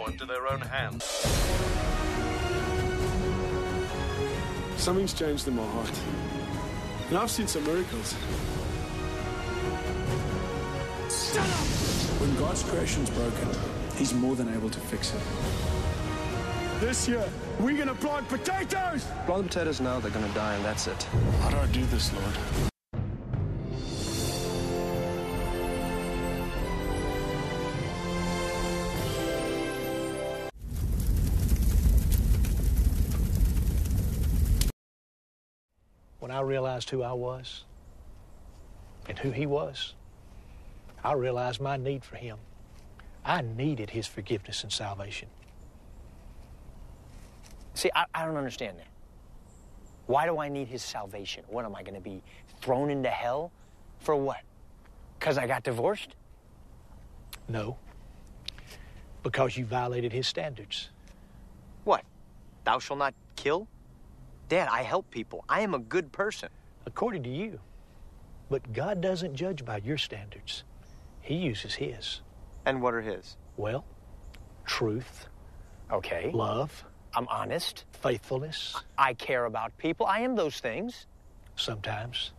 into their own hands. Something's changed in my heart. And I've seen some miracles. Stand up! When God's creation's broken, He's more than able to fix it. This year, we're gonna plant potatoes! Plant the potatoes now, they're gonna die, and that's it. How do I do this, Lord? When I realized who I was and who he was, I realized my need for him. I needed his forgiveness and salvation. See, I, I don't understand that. Why do I need his salvation? What am I going to be thrown into hell? For what? Because I got divorced? No, because you violated his standards. What? Thou shalt not kill? Dad, I help people. I am a good person. According to you. But God doesn't judge by your standards, He uses His. And what are his? Well, truth, Okay. love, I'm honest. faithfulness, I care about people. I am those things. sometimes.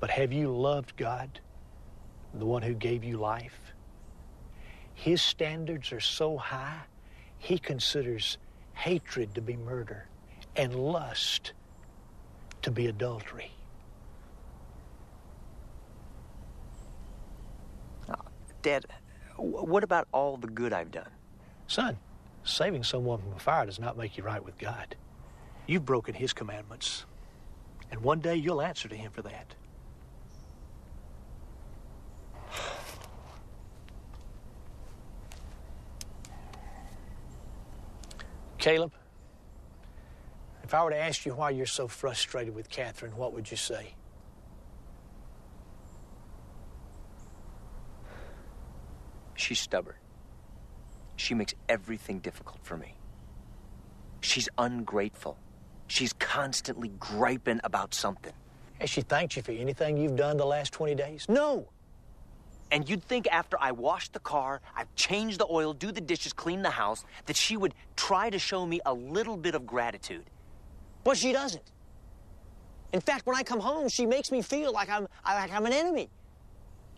But have you loved God, the one who gave you life? His standards are so high, He considers hatred to be murder and lust to be adultery. Dad, what about all the good I've done? Son, saving someone from a fire does not make you right with God. You've broken His commandments, and one day you'll answer to Him for that. Caleb, if I were to ask you why you're so frustrated with Catherine, what would you say? She's stubborn. She makes everything difficult for me. She's ungrateful. She's constantly griping about something. Has she thanked you for anything you've done the last 20 days? No! And you'd think after I wash the car, I've changed the oil, do the dishes, clean the house, that she would try to show me a little bit of gratitude. But she doesn't. In fact, when I come home, she makes me feel like I'm, like I'm an enemy.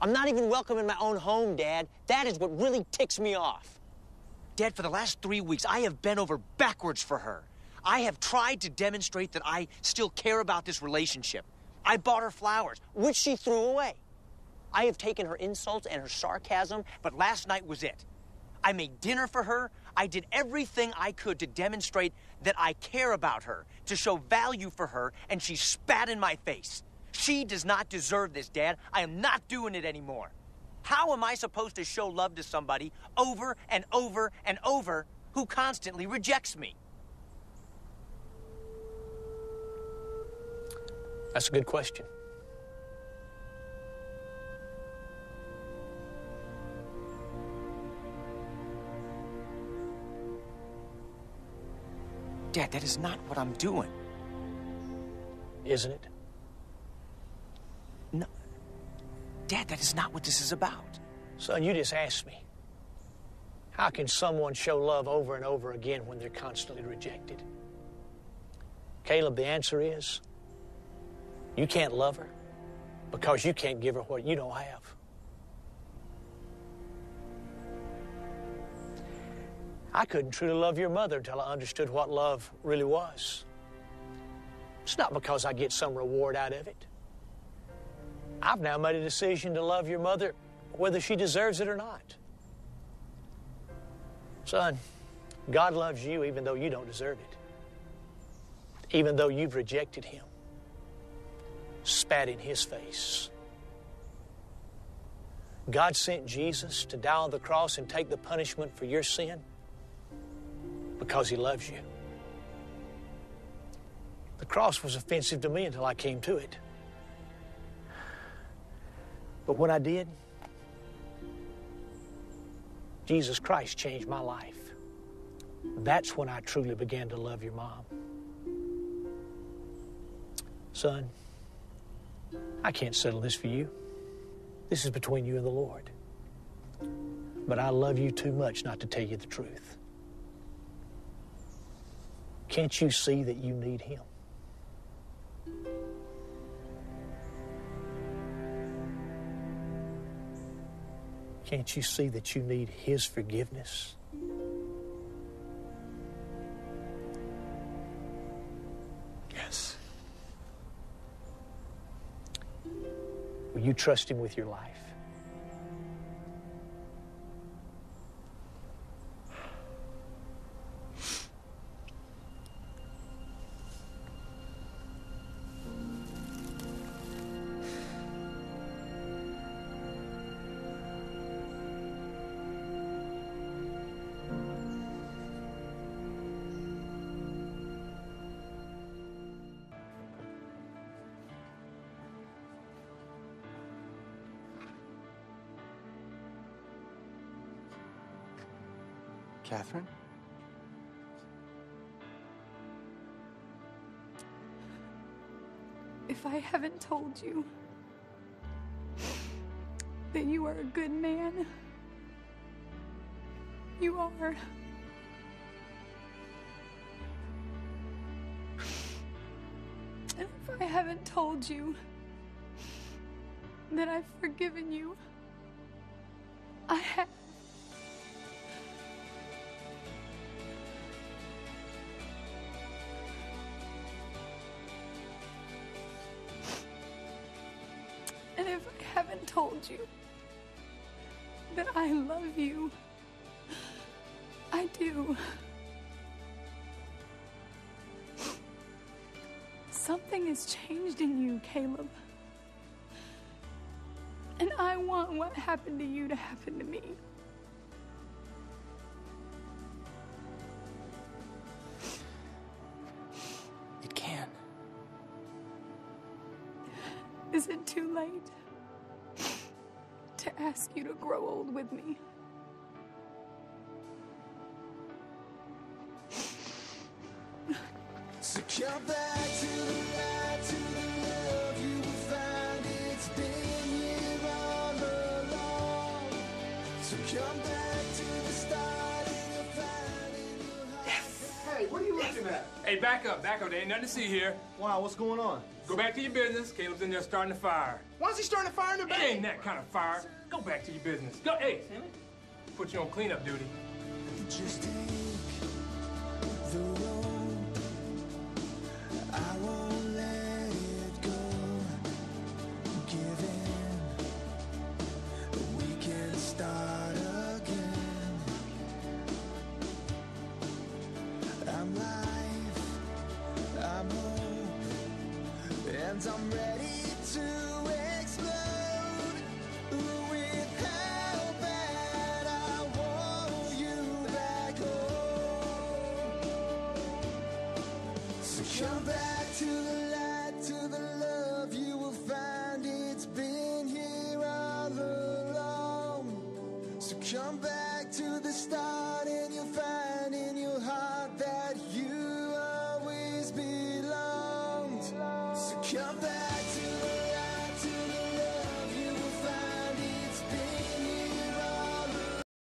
I'm not even welcome in my own home, Dad. That is what really ticks me off. Dad, for the last three weeks, I have bent over backwards for her. I have tried to demonstrate that I still care about this relationship. I bought her flowers, which she threw away. I have taken her insults and her sarcasm, but last night was it. I made dinner for her. I did everything I could to demonstrate that I care about her, to show value for her, and she spat in my face. She does not deserve this, Dad. I am not doing it anymore. How am I supposed to show love to somebody over and over and over who constantly rejects me? That's a good question. Dad, that is not what I'm doing. Isn't it? No. Dad, that is not what this is about. Son, you just asked me. How can someone show love over and over again when they're constantly rejected? Caleb, the answer is you can't love her because you can't give her what you don't have. I couldn't truly love your mother until I understood what love really was. It's not because I get some reward out of it. I've now made a decision to love your mother whether she deserves it or not. Son, God loves you even though you don't deserve it, even though you've rejected Him, spat in His face. God sent Jesus to die on the cross and take the punishment for your sin because He loves you. The cross was offensive to me until I came to it. But when I did, Jesus Christ changed my life. That's when I truly began to love your mom. Son, I can't settle this for you. This is between you and the Lord. But I love you too much not to tell you the truth. Can't you see that you need Him? Can't you see that you need His forgiveness? Yes. Will you trust Him with your life? Catherine? If I haven't told you that you are a good man, you are. And if I haven't told you that I've forgiven you, I have. If I haven't told you that I love you, I do. Something has changed in you, Caleb. And I want what happened to you to happen to me. It can. Is it too late to ask you to grow old with me? So come back to the light, to the love you will find it's been here all along. So come back to the start and you'll find in your. Hey, what are you looking at? Hey, back up, back up. There ain't nothing to see here. Wow, what's going on? Go back to your business. Caleb's in there starting a fire. Why is he starting a fire in the It back? ain't that kind of fire. Go back to your business. Go, hey, Put you on cleanup duty. and I'm ready to explode Ooh, with how bad I want you back home. So come back to the light, to the love, you will find it's been here all along. So come back to the start and you'll find in your